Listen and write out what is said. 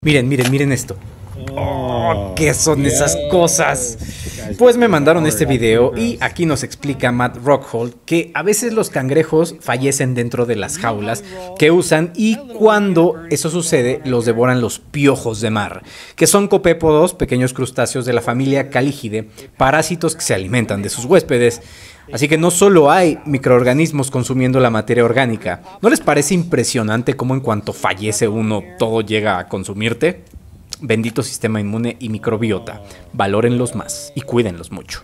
Miren, miren, miren esto. Oh, ¿Qué son esas cosas? Pues me mandaron este video y aquí nos explica Matt Rockhold que a veces los cangrejos fallecen dentro de las jaulas que usan y cuando eso sucede los devoran los piojos de mar, que son copépodos, pequeños crustáceos de la familia Calígide, parásitos que se alimentan de sus huéspedes. Así que no solo hay microorganismos consumiendo la materia orgánica, ¿no les parece impresionante cómo en cuanto fallece uno todo llega a consumirte? Bendito sistema inmune y microbiota. Valórenlos más y cuídenlos mucho.